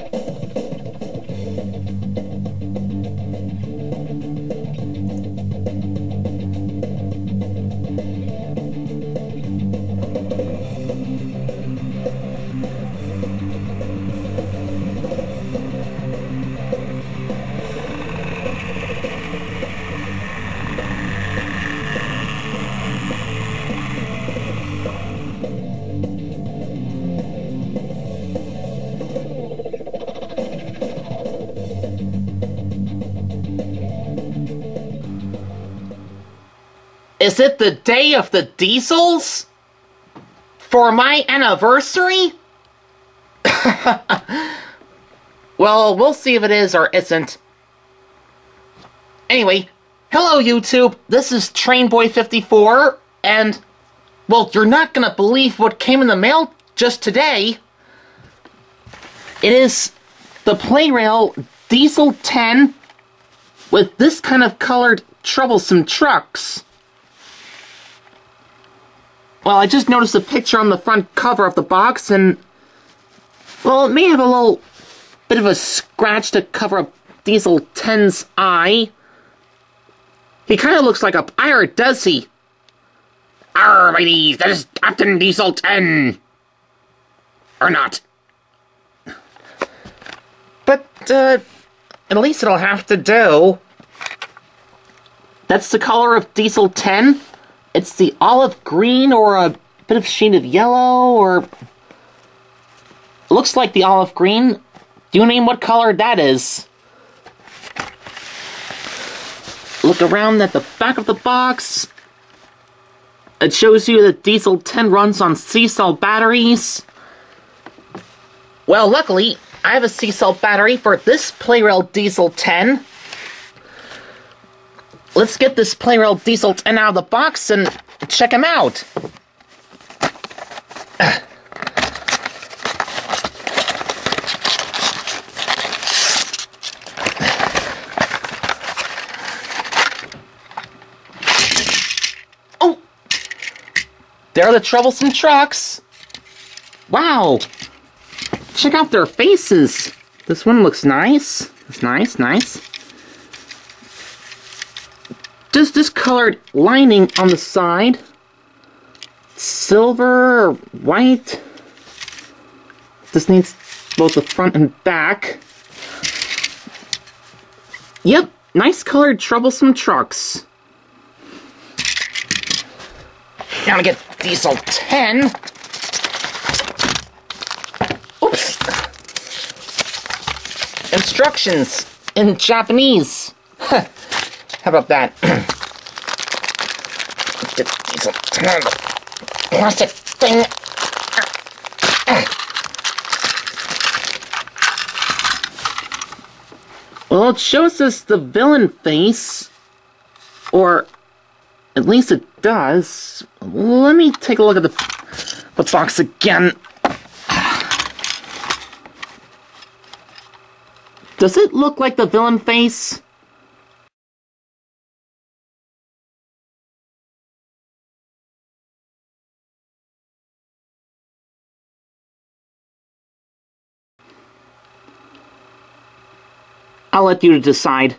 you. Is it the day of the diesels? For my anniversary? well, we'll see if it is or isn't. Anyway, hello YouTube, this is Trainboy54, and, well, you're not gonna believe what came in the mail just today. It is the Plarail Diesel 10 with this kind of colored troublesome trucks. Well, I just noticed a picture on the front cover of the box, and well, it may have a little bit of a scratch to cover up Diesel 10's eye. He kind of looks like a pirate, does he? Arr, mateys, that is Captain Diesel 10! Or not. But, uh, at least it'll have to do. That's the color of Diesel 10? It's the olive green or a bit of shade of yellow or... Looks like the olive green. Do you name what color that is? Look around at the back of the box. It shows you that Diesel 10 runs on C-cell batteries. Well, luckily, I have a C-cell battery for this Plarail Diesel 10. Let's get this Plarail Diesel 10 out of the box and check him out. Oh! There are the troublesome trucks. Wow. Check out their faces. This one looks nice. It's nice, nice. This colored lining on the side. Silver white. This needs both the front and back. Yep, nice colored troublesome trucks. Gotta get diesel 10. Oops. Instructions in Japanese. How about that? Get diesel 10 plastic thing. Well, it shows us the villain face. Or at least it does. Let me take a look at the, the box again. Does it look like the villain face? I'll let you decide.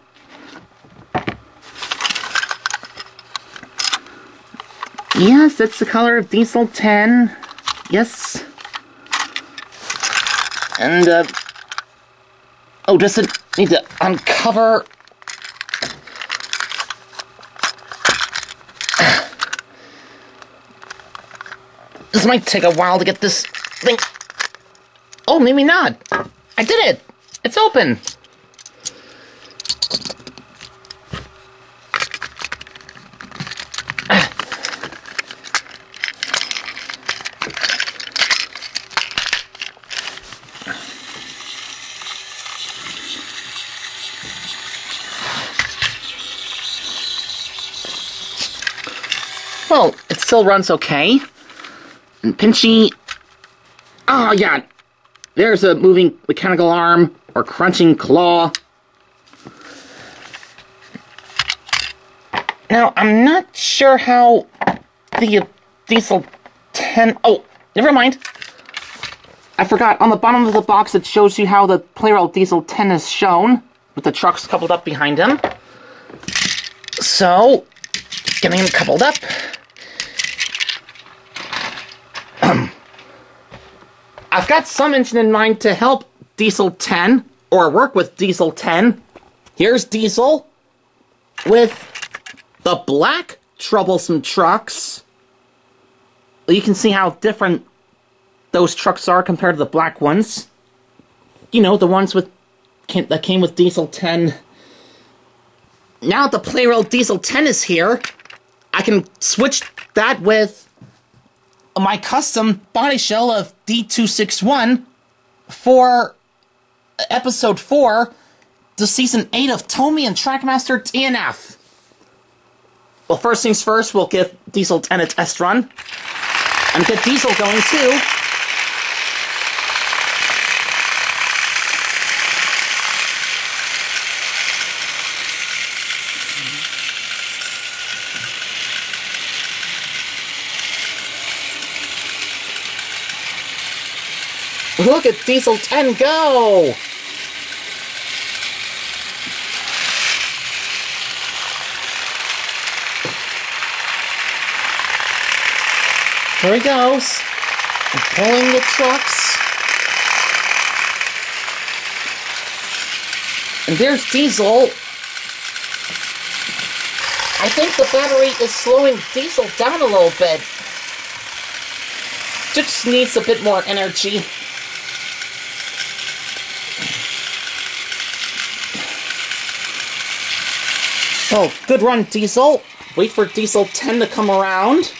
Yes, that's the color of Diesel 10. Yes. And, uh... Oh, does it need to uncover? This might take a while to get this thing... Oh, maybe not. I did it! It's open! Well, it still runs okay. And Pinchy... Oh, yeah. There's a moving mechanical arm or crunching claw. Now, I'm not sure how the Diesel 10... Oh, never mind. I forgot, on the bottom of the box it shows you how the Plarail Diesel 10 is shown, with the trucks coupled up behind him. So, getting him coupled up. I've got some engine in mind to help Diesel 10, or work with Diesel 10. Here's Diesel with the black troublesome trucks. You can see how different those trucks are compared to the black ones. You know, the ones with that came with Diesel 10. Now the Plarail Diesel 10 is here, I can switch that with my custom body shell of D261 for episode 4 to season 8 of Tomy and Trackmaster TNF. Well, first things first, we'll give Diesel 10 a test run. And get Diesel going too. Look at Diesel 10 go! There he goes. Pulling the trucks. And there's Diesel. I think the battery is slowing Diesel down a little bit. Just needs a bit more energy. Oh, good run, Diesel. Wait for Diesel 10 to come around.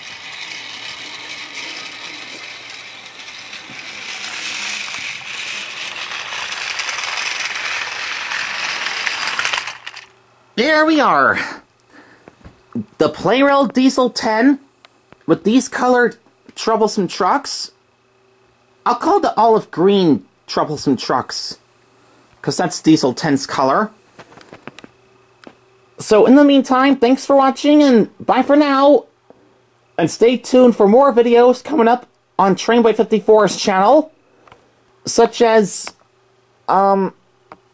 There we are. The Plarail Diesel 10 with these colored troublesome trucks. I'll call the olive green troublesome trucks because that's Diesel 10's color. So in the meantime, thanks for watching and bye for now. And stay tuned for more videos coming up on Trainboy 54's channel. Such as, um,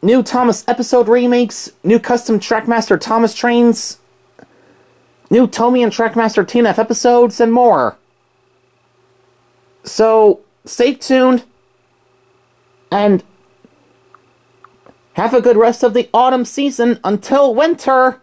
new Thomas episode remakes, new custom Trackmaster Thomas trains, new Tomy and Trackmaster TNF episodes, and more. So, stay tuned, and have a good rest of the autumn season until winter.